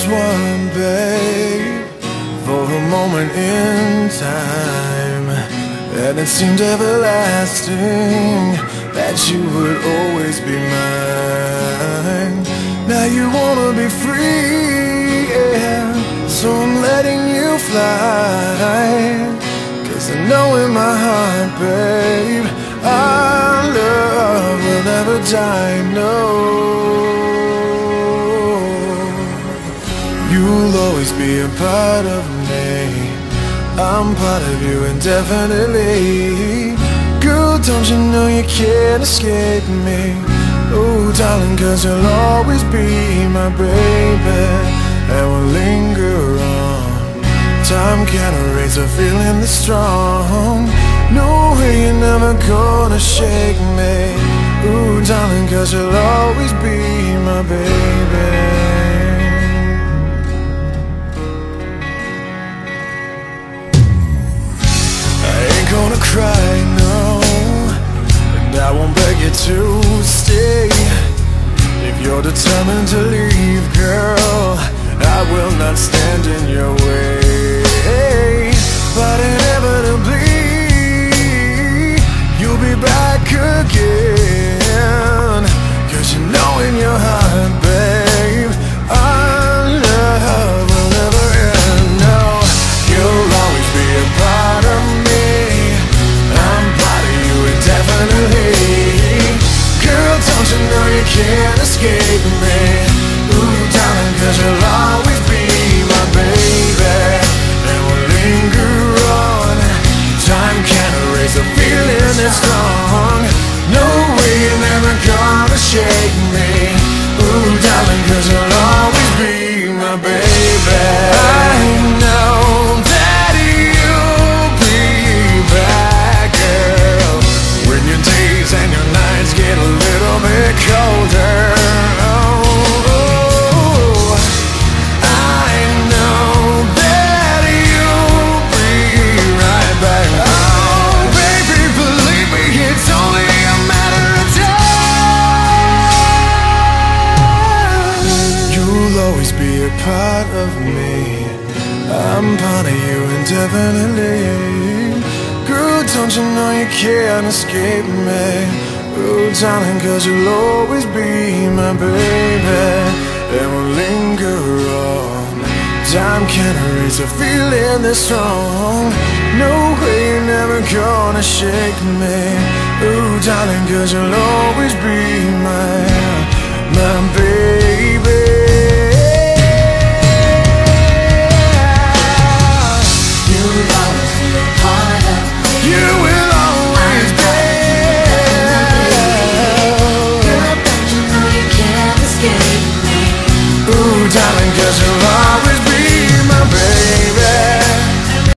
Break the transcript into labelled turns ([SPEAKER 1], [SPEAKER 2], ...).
[SPEAKER 1] was one, babe, for a moment in time, and it seemed everlasting that you would always be mine. Now you wanna be free, yeah, so I'm letting you fly. Cause I know in my heart, babe, our love will never die, no. You'll always be a part of me. I'm part of you indefinitely. Girl, don't you know you can't escape me? Oh, darling, cause you'll always be my baby. And we'll linger on. Time can't erase a feeling that's strong. No way you're never gonna shake me. Ooh, darling, cause you'll always be my baby. Gonna cry, no And I won't beg you to stay. If you're determined to leave, girl I will not stand in your way escape me. Ooh, darling, cause you'll always be my baby. And we'll linger on. Time can't erase a feeling that's strong No way you're never gonna shake me. Ooh, darling, cause you'll part of me. I'm part of you indefinitely. Girl, don't you know you can't escape me? Oh, darling, cause you'll always be my baby. And we'll linger on. Time can't erase a feeling this strong. No way you're never gonna shake me. Oh, darling, cause you'll always be treasure